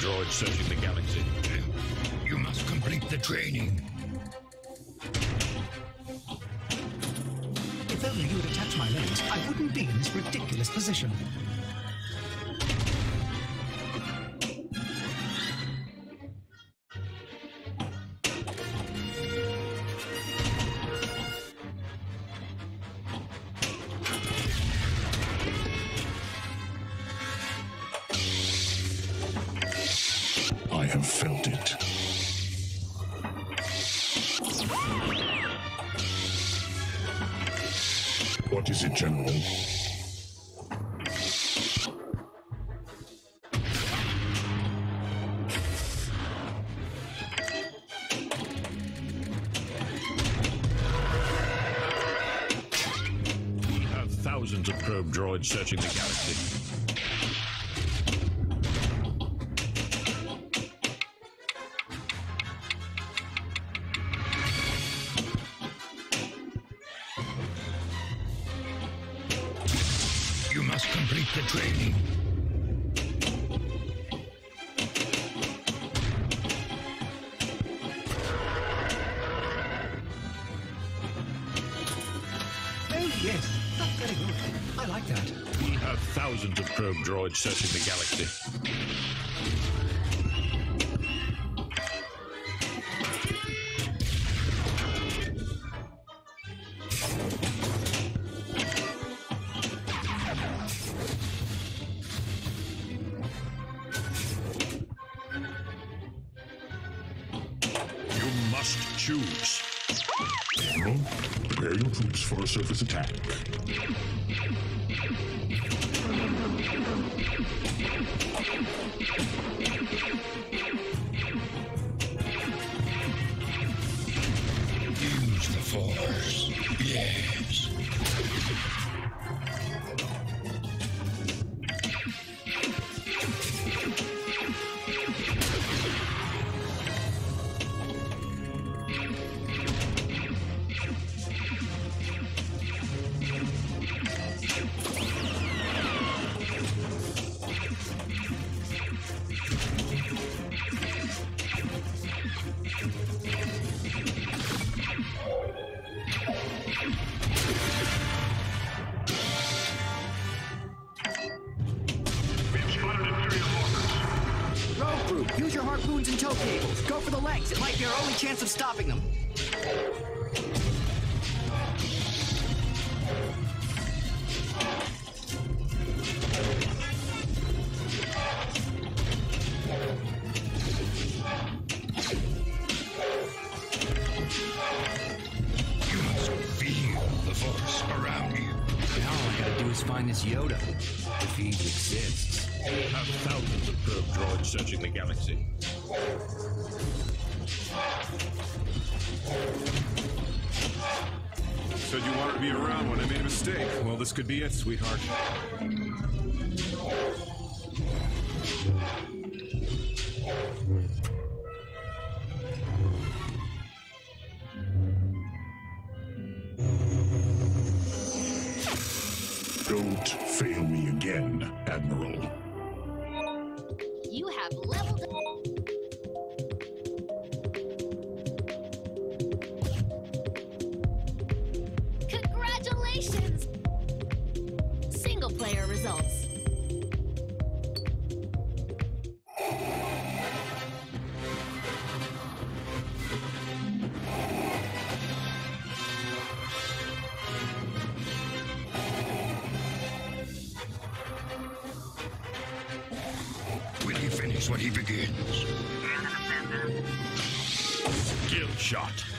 droid searching the galaxy. You must complete the training. If only you would attach my legs, I wouldn't be in this ridiculous position. What is it, General? We have thousands of probe droids searching the galaxy. The training. Oh, yes. That's very good. I like that. We have thousands of probe droids searching the galaxy. Must choose. Prepare your troops for a surface attack. Go legs. It might be our only chance of stopping them. You must feel the force around you. Now all I gotta do is find this Yoda, if he exists. We have thousands of probe droids searching the galaxy. Said you wanted to be around when I made a mistake. Well, this could be it, sweetheart. He what he begins? Kill shot.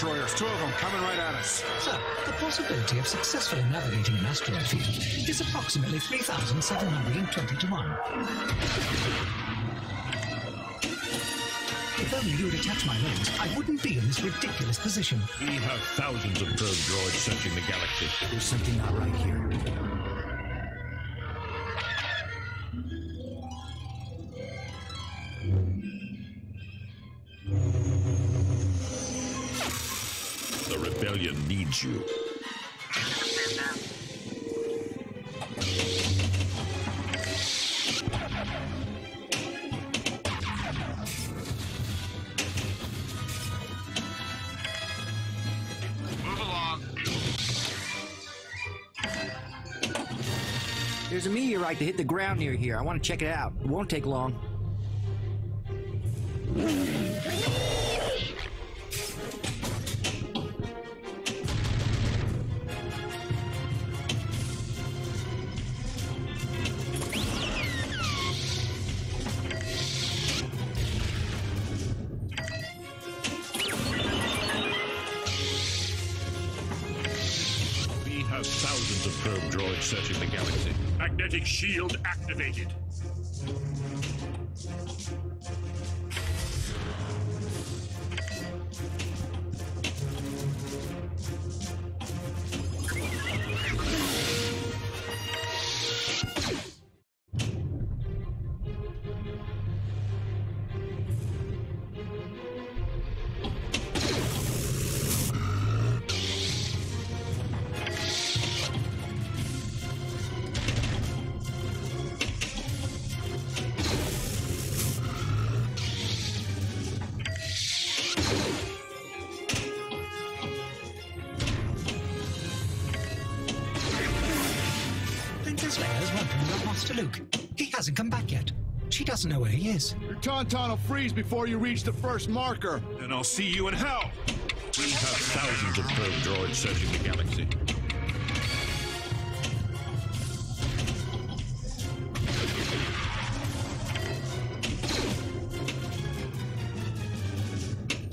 Destroyers, two of them coming right at us. Sir, the possibility of successfully navigating an asteroid field is approximately 3,720 to 1. If only you would attach my legs, I wouldn't be in this ridiculous position. We have thousands of probe droids searching the galaxy. There's something not right here. You. Move along. There's a meteorite that hit the ground near here. I want to check it out. It won't take long. Magnetic shield activated. Doesn't know where he is. Your tauntaun will freeze before you reach the first marker. Then I'll see you in hell. We have thousands of probe droids searching the galaxy.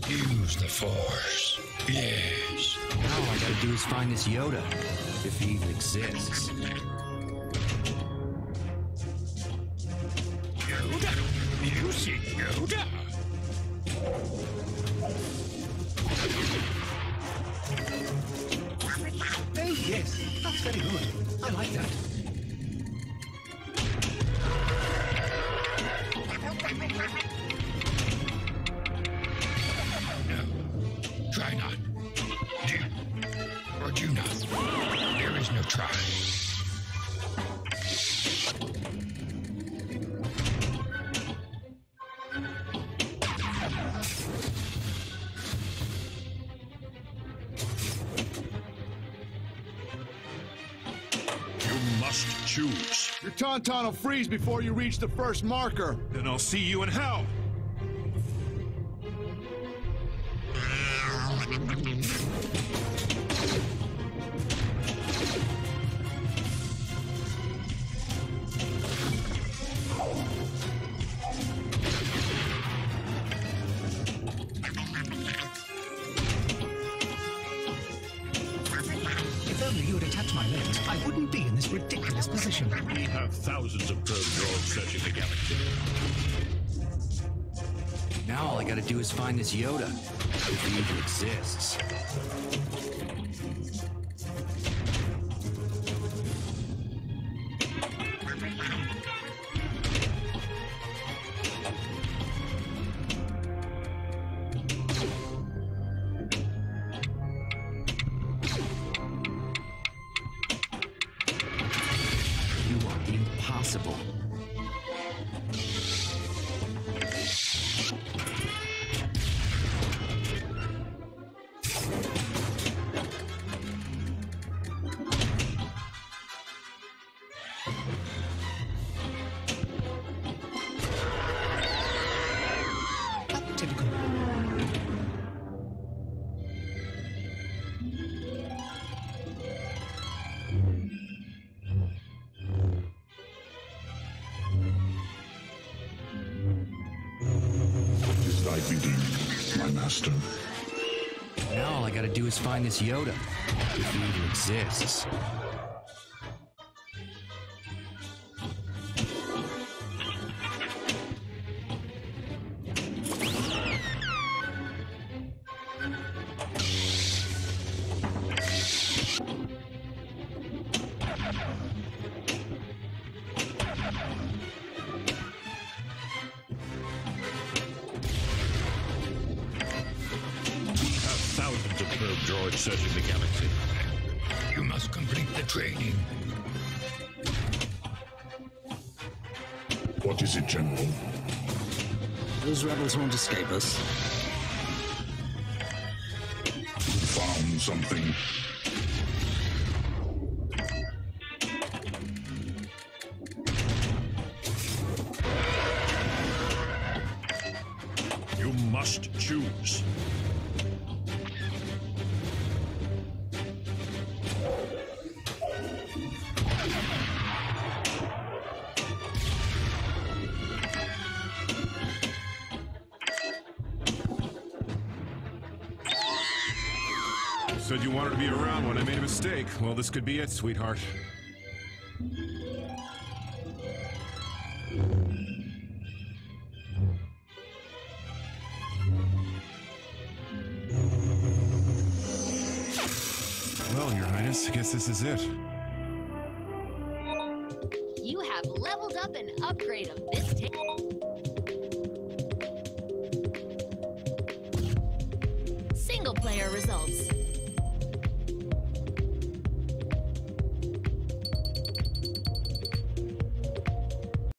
Use the Force. Yes. Now all I gotta do is find this Yoda, if he even exists. Yoda? You see Yoda? Oh, yes. That's very good. I like that. No. Try not. Do. Or do not. There is no try. Choose. Your tauntaun will freeze before you reach the first marker. Then I'll see you in hell. Only you would attach my legs, I wouldn't be in this ridiculous position. We have thousands of probe droids searching the galaxy. Now all I gotta do is find this Yoda, if he even exists. My master? Now all I gotta do is find this Yoda, if he even exists. Searching the galaxy. You must complete the training. What is it, General? Those rebels won't escape us. Found something. You must choose. Said you wanted to be around when I made a mistake. Well, this could be it, sweetheart. Well, Your Highness, I guess this is it.